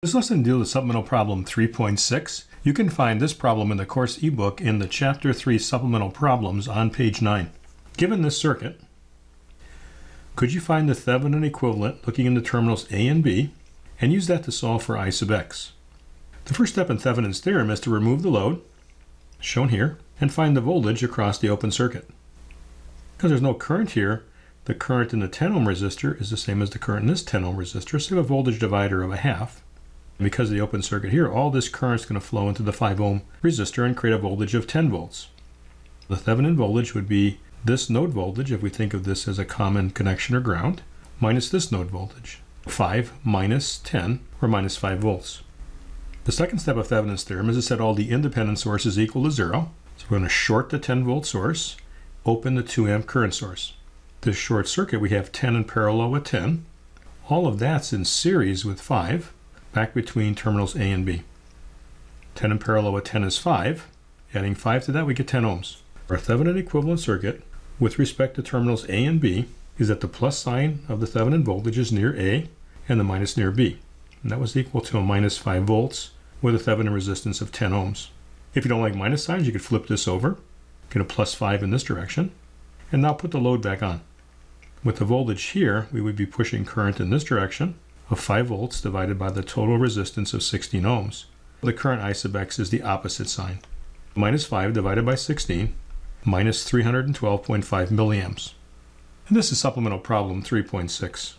This lesson deals with supplemental problem 3.6. You can find this problem in the course ebook in the chapter 3 supplemental problems on page 9. Given this circuit, could you find the Thevenin equivalent looking in the terminals A and B and use that to solve for I sub x? The first step in Thevenin's theorem is to remove the load, shown here, and find the voltage across the open circuit. Because there's no current here, the current in the 10 ohm resistor is the same as the current in this 10 ohm resistor, so we have a voltage divider of a half. Because of the open circuit here, all this current is going to flow into the 5 ohm resistor and create a voltage of 10 volts. The Thevenin voltage would be this node voltage, if we think of this as a common connection or ground, minus this node voltage. 5 minus 10, or minus 5 volts. The second step of Thevenin's theorem is to set all the independent sources equal to zero. So we're going to short the 10 volt source, open the 2 amp current source. This short circuit, we have 10 in parallel with 10. All of that's in series with 5 back between terminals A and B. 10 in parallel with 10 is 5. Adding 5 to that, we get 10 ohms. Our Thevenin equivalent circuit with respect to terminals A and B is that the plus sign of the Thevenin voltage is near A and the minus near B. And that was equal to a minus 5 volts with a Thevenin resistance of 10 ohms. If you don't like minus signs, you could flip this over, get a plus 5 in this direction, and now put the load back on. With the voltage here, we would be pushing current in this direction, of 5 volts divided by the total resistance of 16 ohms. The current I sub x is the opposite sign. Minus 5 divided by 16, minus 312.5 milliamps. And this is supplemental problem 3.6.